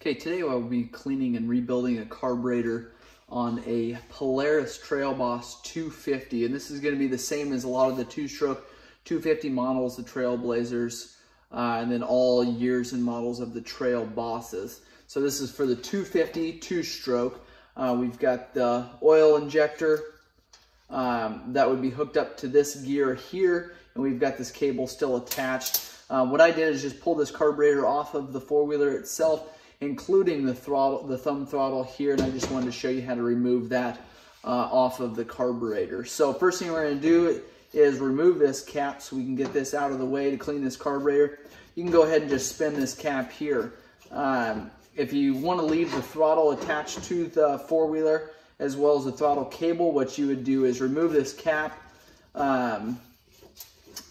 Okay, today I'll be cleaning and rebuilding a carburetor on a Polaris Trail Boss 250. And this is gonna be the same as a lot of the two-stroke 250 models, the Trailblazers, uh, and then all years and models of the Trail Bosses. So this is for the 250 two-stroke. Uh, we've got the oil injector um, that would be hooked up to this gear here, and we've got this cable still attached. Uh, what I did is just pull this carburetor off of the four-wheeler itself including the throttle, the thumb throttle here, and I just wanted to show you how to remove that uh, off of the carburetor. So first thing we're gonna do is remove this cap so we can get this out of the way to clean this carburetor. You can go ahead and just spin this cap here. Um, if you wanna leave the throttle attached to the four-wheeler as well as the throttle cable, what you would do is remove this cap, um,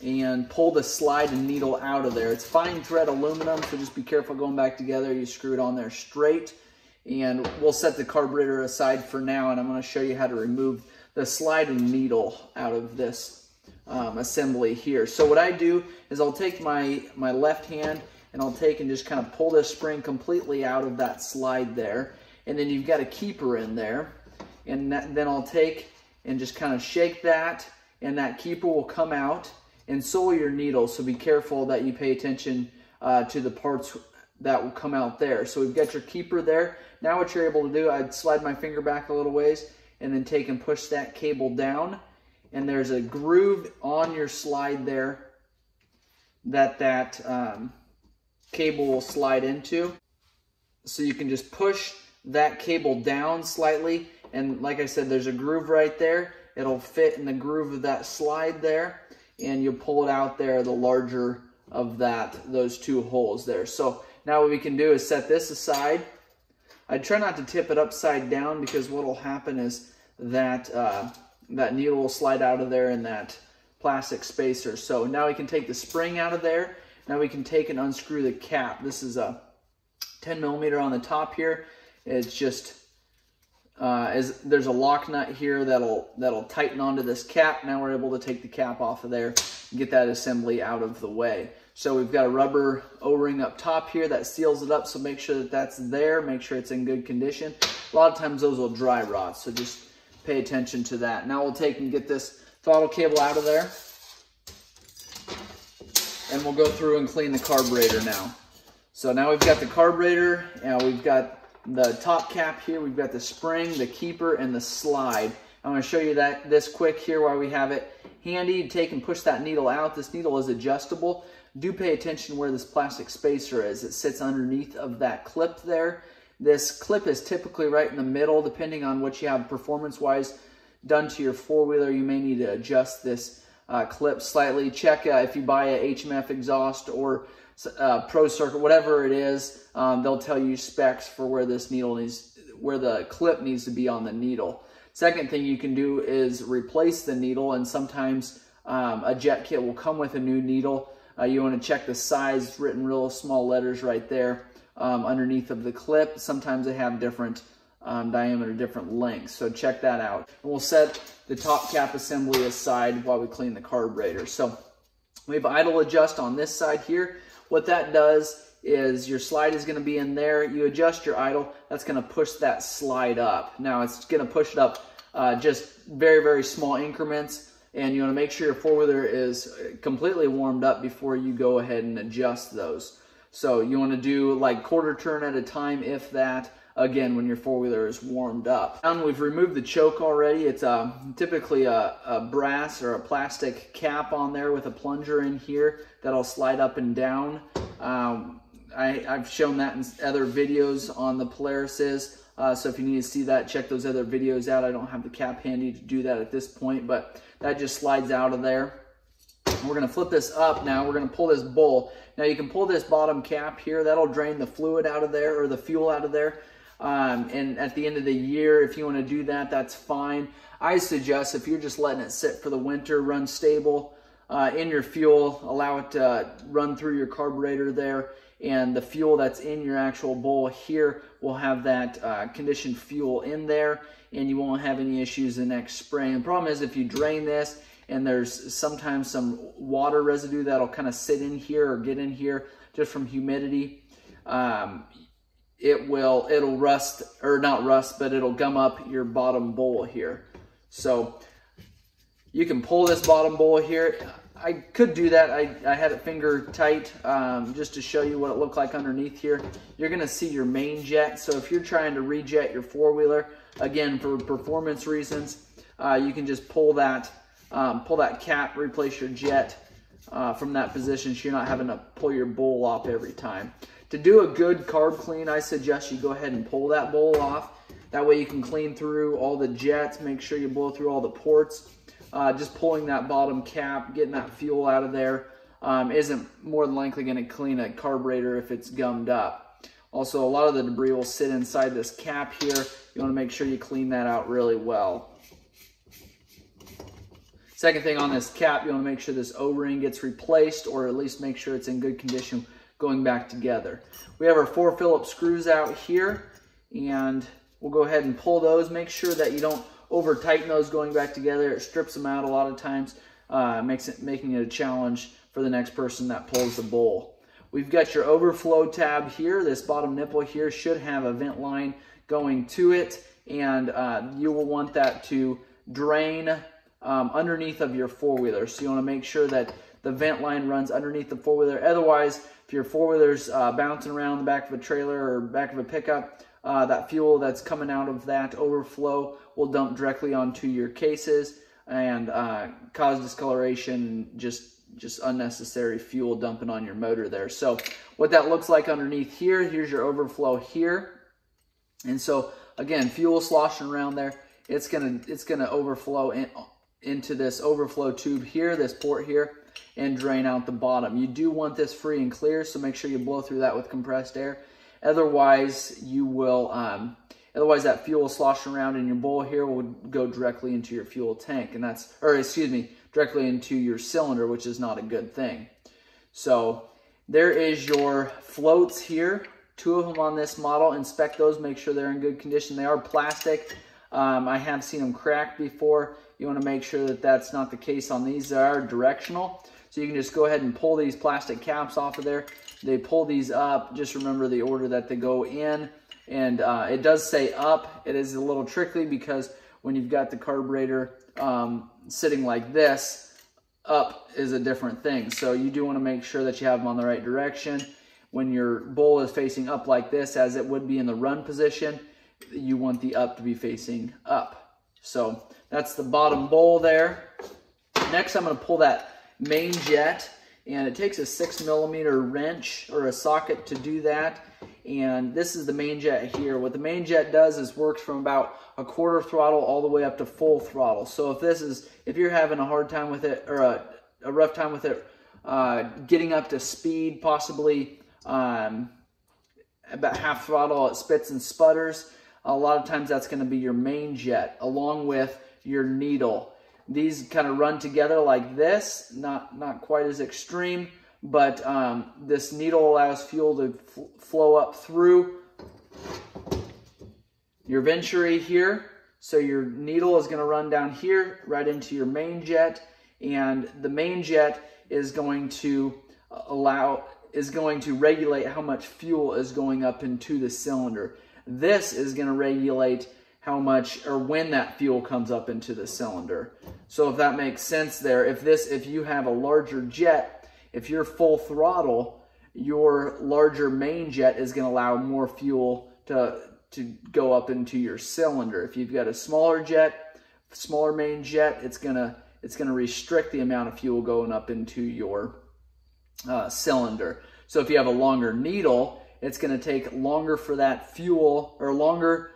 and pull the slide and needle out of there. It's fine thread aluminum, so just be careful going back together. You screw it on there straight. And we'll set the carburetor aside for now, and I'm gonna show you how to remove the slide and needle out of this um, assembly here. So what I do is I'll take my, my left hand and I'll take and just kind of pull this spring completely out of that slide there. And then you've got a keeper in there. And that, then I'll take and just kind of shake that and that keeper will come out and so your needle. So be careful that you pay attention uh, to the parts that will come out there. So we've got your keeper there. Now what you're able to do, I'd slide my finger back a little ways and then take and push that cable down. And there's a groove on your slide there that that um, cable will slide into. So you can just push that cable down slightly. And like I said, there's a groove right there. It'll fit in the groove of that slide there and you pull it out there, the larger of that, those two holes there. So now what we can do is set this aside. I try not to tip it upside down because what will happen is that uh, that needle will slide out of there in that plastic spacer. So now we can take the spring out of there. Now we can take and unscrew the cap. This is a 10 millimeter on the top here. It's just uh, there's a lock nut here that'll that'll tighten onto this cap. Now we're able to take the cap off of there and get that assembly out of the way. So we've got a rubber O-ring up top here that seals it up. So make sure that that's there. Make sure it's in good condition. A lot of times those will dry rot. So just pay attention to that. Now we'll take and get this throttle cable out of there. And we'll go through and clean the carburetor now. So now we've got the carburetor and we've got the top cap here, we've got the spring, the keeper, and the slide. I'm going to show you that this quick here while we have it handy. Take and push that needle out. This needle is adjustable. Do pay attention where this plastic spacer is. It sits underneath of that clip there. This clip is typically right in the middle, depending on what you have performance-wise done to your four-wheeler. You may need to adjust this uh, clip slightly. Check uh, if you buy a HMF exhaust or uh, Pro Circuit, whatever it is, um, they'll tell you specs for where this needle needs, where the clip needs to be on the needle. Second thing you can do is replace the needle, and sometimes um, a jet kit will come with a new needle. Uh, you want to check the size, it's written real small letters right there um, underneath of the clip. Sometimes they have different um, diameter, different lengths, so check that out. And we'll set the top cap assembly aside while we clean the carburetor. So we have idle adjust on this side here. What that does is your slide is going to be in there. You adjust your idle. That's going to push that slide up. Now it's going to push it up uh, just very, very small increments. And you want to make sure your four-wheeler is completely warmed up before you go ahead and adjust those. So you want to do like quarter turn at a time, if that, again, when your four-wheeler is warmed up. And we've removed the choke already. It's uh, typically a, a, brass or a plastic cap on there with a plunger in here that'll slide up and down. Um, I, have shown that in other videos on the Polarises. Uh, so if you need to see that, check those other videos out. I don't have the cap handy to do that at this point, but that just slides out of there. We're to flip this up now. We're to pull this bowl. Now you can pull this bottom cap here. That'll drain the fluid out of there or the fuel out of there. Um, and at the end of the year, if you want to do that, that's fine. I suggest if you're just letting it sit for the winter, run Sta-Bil uh, in your fuel, allow it to run through your carburetor there, and the fuel that's in your actual bowl here will have that uh, conditioned fuel in there, and you won't have any issues the next spring. The problem is if you drain this, and there's sometimes some water residue that'll kind of sit in here or get in here just from humidity. Um, it will it'll rust or not rust, but it'll gum up your bottom bowl here. So you can pull this bottom bowl here. I could do that. I, I had it finger tight um, just to show you what it looked like underneath here. You're going to see your main jet. So if you're trying to rejet your four-wheeler, again, for performance reasons, uh, you can just pull that, um, pull that cap, replace your jet uh, from that position so you're not having to pull your bowl off every time. To do a good carb clean, I suggest you go ahead and pull that bowl off. That way you can clean through all the jets, make sure you blow through all the ports. Uh, just pulling that bottom cap, getting that fuel out of there, um, not more than likely going to clean a carburetor if it's gummed up. Also, a lot of the debris will sit inside this cap here. You want to make sure you clean that out really well. Second thing on this cap, you want to make sure this O-ring gets replaced or at least make sure it's in good condition going back together. We have our four Phillips screws out here and we'll go ahead and pull those. Make sure that you don't over tighten those going back together. It strips them out a lot of times, uh, makes it making it a challenge for the next person that pulls the bowl. We've got your overflow tab here. This bottom nipple here should have a vent line going to it, and uh, you will want that to drain um, underneath of your four-wheeler. So you want to make sure that the vent line runs underneath the four-wheeler. Otherwise, if your four-wheeler's uh, bouncing around the back of a trailer or back of a pickup, uh, that fuel that's coming out of that overflow will dump directly onto your cases and uh, cause discoloration, just just unnecessary fuel dumping on your motor there. So what that looks like underneath here, here's your overflow here. And so again, fuel sloshing around there, it's gonna it's gonna overflow in, into this overflow tube here, this port here, and drain out the bottom. You do want this free and clear, so make sure you blow through that with compressed air. Otherwise, you will, um, otherwise that fuel sloshing around in your bowl here will go directly into your fuel tank. And that's, or excuse me, directly into your cylinder, which is not a good thing. So there is your floats here. Two of them on this model. Inspect those, make sure they're in good condition. They are plastic. Um, I have seen them crack before. You want to make sure that that's not the case on these. They are directional. So you can just go ahead and pull these plastic caps off of there. They pull these up. Just remember the order that they go in. And uh, it does say up. It is a little tricky because when you've got the carburetor um, sitting like this, up is a different thing. So you do want to make sure that you have them on the right direction. When your bowl is facing up like this, as it would be in the run position, you want the up to be facing up. So that's the bottom bowl there. Next, I'm going to pull that main jet and it takes a six millimeter wrench or a socket to do that. And this is the main jet here. What the main jet does is works from about a quarter throttle all the way up to full throttle. So if this is, if you're having a hard time with it or a, a rough time with it, uh, getting up to speed, possibly um, about half throttle, it spits and sputters. A lot of times that's going to be your main jet along with your needle. These kind of run together like this, not, not quite as extreme, but um, this needle allows fuel to flow up through your venturi here. So your needle is going to run down here right into your main jet, and the main jet is going to allow is going to regulate how much fuel is going up into the cylinder. This is going to regulate how much or when that fuel comes up into the cylinder. So if that makes sense there, if this, if you have a larger jet, if you're full throttle, your larger main jet is going to allow more fuel to, to go up into your cylinder. If you've got a smaller jet, smaller main jet, it's going to, it's going to restrict the amount of fuel going up into your uh, cylinder. So if you have a longer needle, it's going to take longer for that fuel or longer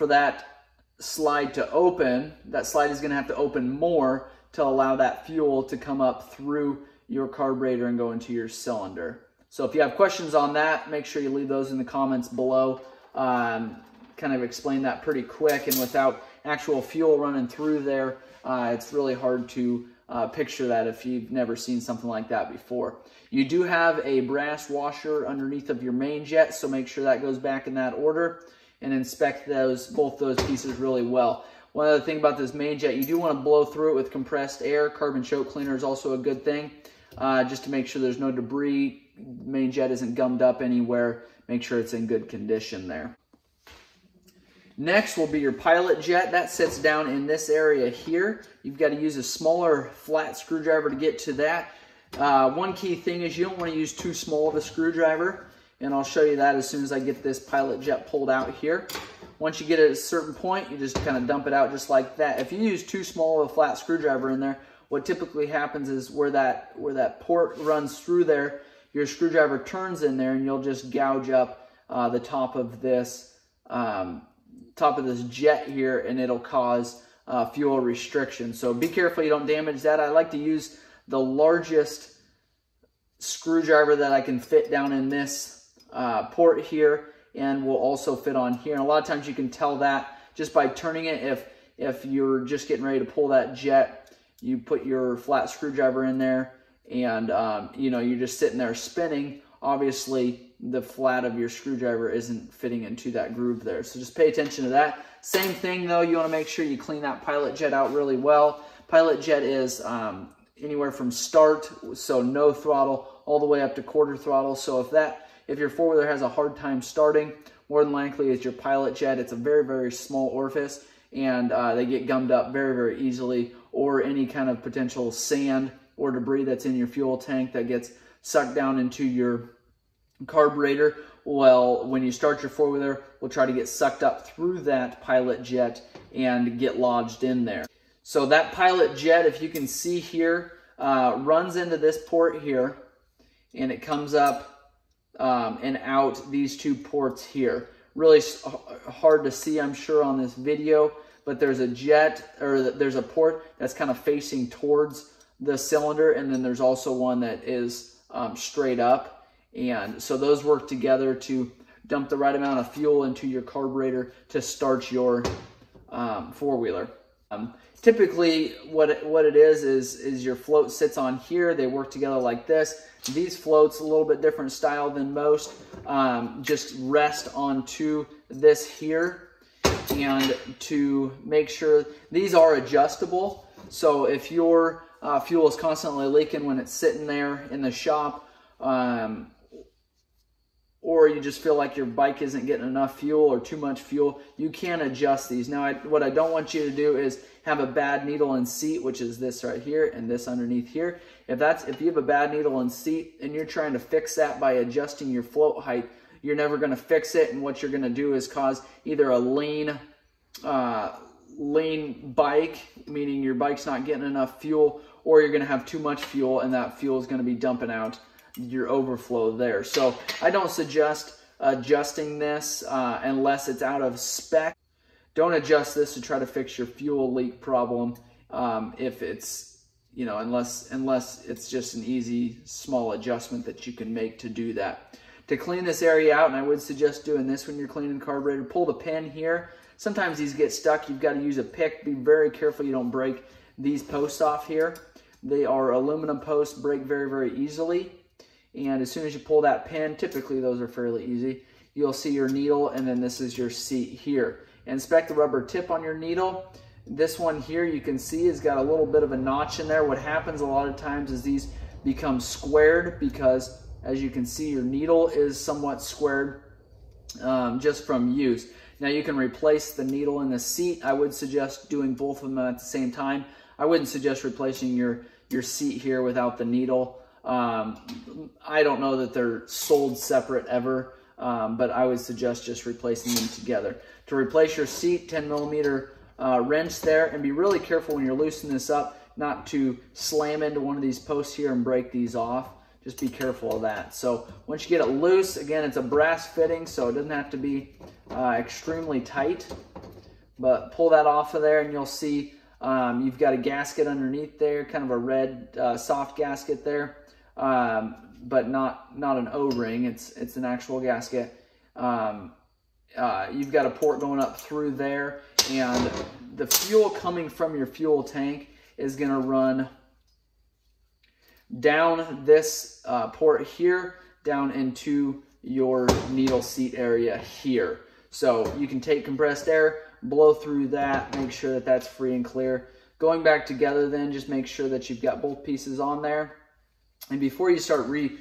for that slide to open, that slide is going to have to open more to allow that fuel to come up through your carburetor and go into your cylinder. So if you have questions on that, make sure you leave those in the comments below. Um, kind of explain that pretty quick and without actual fuel running through there, uh, it's really hard to uh, picture that if you've never seen something like that before. You do have a brass washer underneath of your main jet, so make sure that goes back in that order and inspect those both those pieces really well. One other thing about this main jet, you do want to blow through it with compressed air. Carb and choke cleaner is also a good thing, uh, just to make sure there's no debris. Main jet isn't gummed up anywhere. make sure it's in good condition there. Next will be your pilot jet. That sits down in this area here. You've got to use a smaller flat screwdriver to get to that. Uh, one key thing is you don't want to use too small of a screwdriver, and I'll show you that as soon as I get this pilot jet pulled out here. Once you get it at a certain point, you just kind of dump it out just like that. If you use too small of a flat screwdriver in there, what typically happens is where that, where that port runs through there, your screwdriver turns in there and you'll just gouge up uh, the top of this um, top of this jet here and it'll cause uh, fuel restriction. So be careful you don't damage that. I like to use the largest screwdriver that I can fit down in this uh, port here and will also fit on here. And a lot of times you can tell that just by turning it. If, if you're just getting ready to pull that jet, you put your flat screwdriver in there and um, you know you're just sitting there spinning. Obviously, the flat of your screwdriver isn't fitting into that groove there. So just pay attention to that. Same thing though, you wanna make sure you clean that pilot jet out really well. Pilot jet is um, anywhere from start, so no throttle, all the way up to quarter throttle. So if that, if your four-wheeler has a hard time starting, more than likely it's your pilot jet. It's a very, very small orifice and uh, they get gummed up very, very easily or any kind of potential sand or debris that's in your fuel tank that gets sucked down into your carburetor, well, when you start your four-wheeler, will try to get sucked up through that pilot jet and get lodged in there. So that pilot jet, if you can see here, uh, runs into this port here, and it comes up um, and out these two ports here. Really hard to see, I'm sure, on this video, but there's a jet, or there's a port that's kind of facing towards the cylinder, and then there's also one that is um, straight up. And so those work together to dump the right amount of fuel into your carburetor to start your um, four-wheeler. Um, typically, what it, what it is, is, is your float sits on here. They work together like this. These floats, a little bit different style than most, um, just rest onto this here. And to make sure, these are adjustable. So if your uh, fuel is constantly leaking when it's sitting there in the shop, um, or you just feel like your bike isn't getting enough fuel or too much fuel, you can adjust these. Now, I, what I don't want you to do is have a bad needle and seat, which is this right here and this underneath here. If that's if you have a bad needle and seat and you're trying to fix that by adjusting your float height, you're never going to fix it. And what you're going to do is cause either a lean, uh, lean bike, meaning your bike's not getting enough fuel, or you're going to have too much fuel and that fuel is going to be dumping out your overflow there. So I don't suggest adjusting this uh, unless it's out of spec. Don't adjust this to try to fix your fuel leak problem um, if it's, you know, unless, unless it's just an easy small adjustment that you can make to do that. To clean this area out, and I would suggest doing this when you're cleaning carburetor, pull the pin here. Sometimes these get stuck. You've got to use a pick. Be very careful you don't break these posts off here. They are aluminum posts, break very, very easily. And as soon as you pull that pin, typically those are fairly easy, you'll see your needle and then this is your seat here. Inspect the rubber tip on your needle. This one here you can see has got a little bit of a notch in there. What happens a lot of times is these become squared because as you can see your needle is somewhat squared um, just from use. Now you can replace the needle in the seat. I would suggest doing both of them at the same time. I wouldn't suggest replacing your, your seat here without the needle. Um, I don't know that they're sold separate ever, um, but I would suggest just replacing them together. To replace your seat, 10 millimeter uh, wrench there, and be really careful when you're loosening this up not to slam into one of these posts here and break these off. Just be careful of that. So once you get it loose, again, it's a brass fitting, so it doesn't have to be uh, extremely tight. But pull that off of there and you'll see um, you've got a gasket underneath there, kind of a red uh, soft gasket there um, but not not an O-ring. It's it's an actual gasket. Um, uh, you've got a port going up through there, and the fuel coming from your fuel tank is going to run down this uh, port here, down into your needle seat area here. So you can take compressed air, blow through that, make sure that that's free and clear. Going back together then, just make sure that you've got both pieces on there. And before you start re,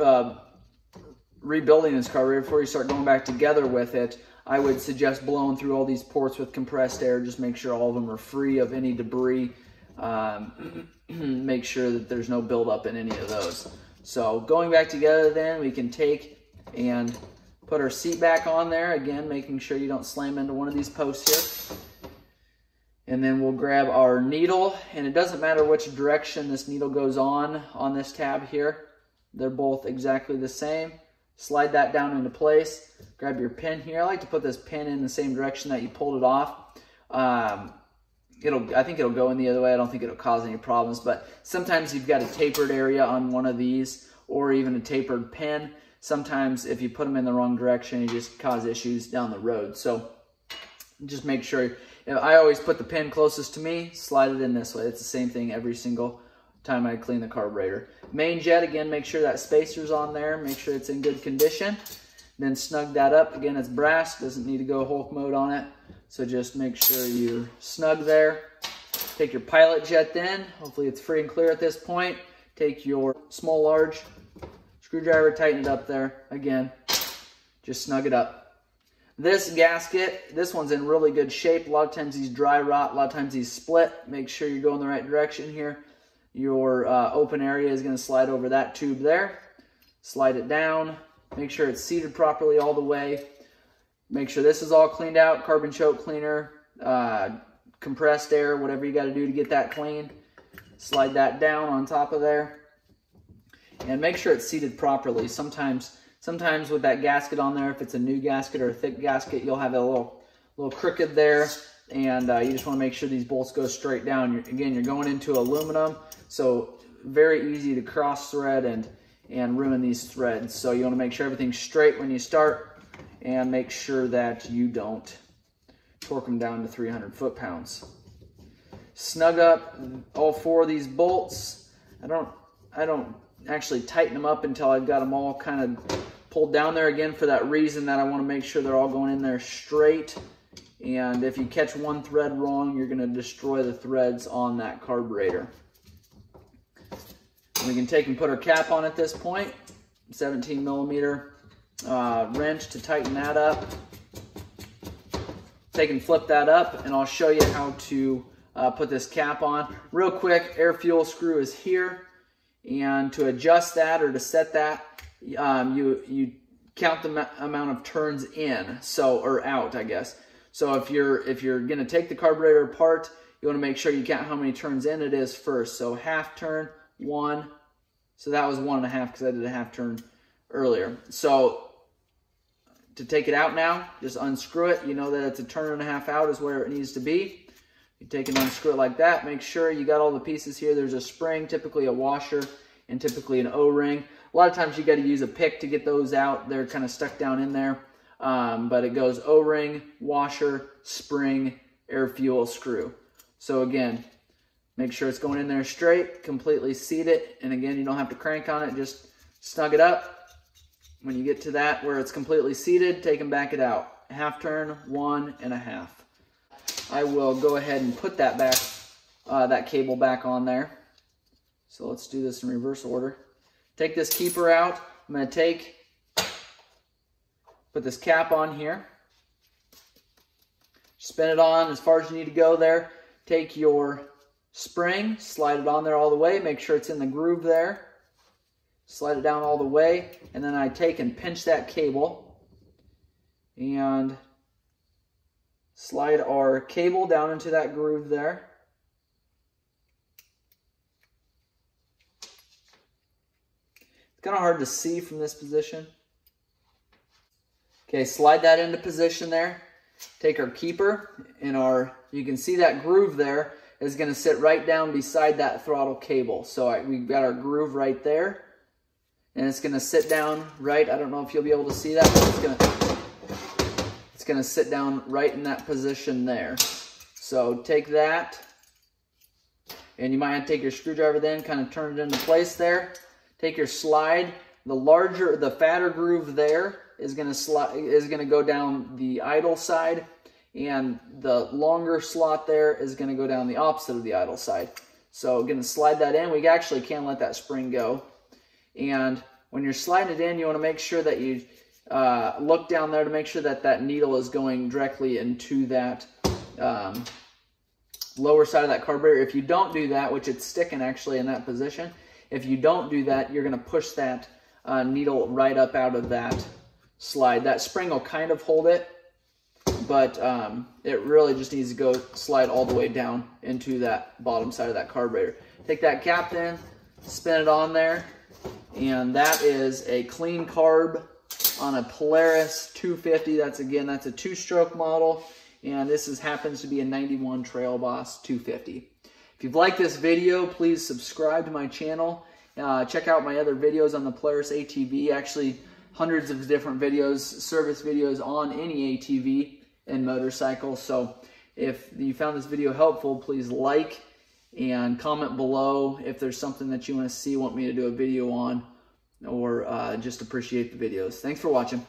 uh, rebuilding this carburetor, before you start going back together with it, I would suggest blowing through all these ports with compressed air. Just make sure all of them are free of any debris. Um, make sure that there's no buildup in any of those. So going back together then, we can take and put our seat back on there. Again, making sure you don't slam into one of these posts here. And then we'll grab our needle, and it doesn't matter which direction this needle goes on on this tab here. They're both exactly the same. Slide that down into place. Grab your pin here. I like to put this pin in the same direction that you pulled it off. Um, it'll, I think it'll go in the other way. I don't think it'll cause any problems, but sometimes you've got a tapered area on one of these or even a tapered pin. Sometimes if you put them in the wrong direction, you just cause issues down the road. So just make sure you know, I always put the pin closest to me, slide it in this way. It's the same thing every single time I clean the carburetor. Main jet, again, make sure that spacer's on there. Make sure it's in good condition. Then snug that up. Again, it's brass. Doesn't need to go Hulk mode on it. So just make sure you're snug there. Take your pilot jet then. Hopefully it's free and clear at this point. Take your small, large screwdriver, tighten it up there. Again, just snug it up. This gasket, this one's in really good shape. A lot of times these dry rot, a lot of times these split. Make sure you're going the right direction here. Your uh, open area is going to slide over that tube there. Slide it down. Make sure it's seated properly all the way. Make sure this is all cleaned out. Carb and choke cleaner, uh, compressed air, whatever you got to do to get that clean. Slide that down on top of there. And make sure it's seated properly. Sometimes Sometimes with that gasket on there, if it's a new gasket or a thick gasket, you'll have a little, little crooked there. And uh, you just want to make sure these bolts go straight down. You're, again, you're going into aluminum, so very easy to cross thread and, and ruin these threads. So you want to make sure everything's straight when you start and make sure that you don't torque them down to 300 foot-pounds. Snug up all four of these bolts. I don't, I don't actually tighten them up until I've got them all kind of pulled down there again for that reason that I want to make sure they're all going in there straight. And if you catch one thread wrong, you're going to destroy the threads on that carburetor. We can take and put our cap on at this point. 17 millimeter uh, wrench to tighten that up. Take and flip that up and I'll show you how to uh, put this cap on. Real quick, air fuel screw is here. And to adjust that or to set that, um, you you count the amount of turns in, so or out, I guess. So if you're if you're gonna take the carburetor apart, you want to make sure you count how many turns in it is first. So half turn, one. So that was one and a half because I did a half turn earlier. So to take it out now, just unscrew it. You know that it's a turn and a half out is where it needs to be. You take and unscrew it like that. Make sure you got all the pieces here. There's a spring, typically a washer, and typically an O-ring. A lot of times you got to use a pick to get those out. They're kind of stuck down in there. Um, but it goes O-ring, washer, spring, air fuel, screw. So again, make sure it's going in there straight, completely seat it. And again, you don't have to crank on it, just snug it up. When you get to that where it's completely seated, take and back it out. Half turn, one and a half. I will go ahead and put that back, uh, that cable back on there. So let's do this in reverse order. Take this keeper out. I'm going to take, put this cap on here. Spin it on as far as you need to go there. Take your spring, slide it on there all the way. Make sure it's in the groove there. Slide it down all the way. And then I take and pinch that cable. And slide our cable down into that groove there. Kind of hard to see from this position. Okay, slide that into position there. Take our keeper and our, you can see that groove there is going to sit right down beside that throttle cable. So I, we've got our groove right there. And it's going to sit down right, I don't know if you'll be able to see that, but it's going to, it's going to sit down right in that position there. So take that, and you might have to take your screwdriver then, kind of turn it into place there. Take your slide. The larger, the fatter groove there is going to slide is going to go down the idle side, and the longer slot there is going to go down the opposite of the idle side. So going to slide that in. We actually can let that spring go. And when you're sliding it in, you want to make sure that you uh, look down there to make sure that that needle is going directly into that um, lower side of that carburetor. If you don't do that, which it's sticking actually in that position, if you don't do that, you're going to push that uh, needle right up out of that slide. That spring will kind of hold it, but um, it really just needs to go slide all the way down into that bottom side of that carburetor. Take that cap then, spin it on there, and that is a clean carb on a Polaris 250. That's again, that's a two-stroke model, and this is happens to be a 91 Trail Boss 250. If you've liked this video, please subscribe to my channel. Uh, check out my other videos on the Polaris ATV. Actually, hundreds of different videos, service videos on any ATV and motorcycle. So if you found this video helpful, please like and comment below if there's something that you want to see, want me to do a video on, or uh, just appreciate the videos. Thanks for watching.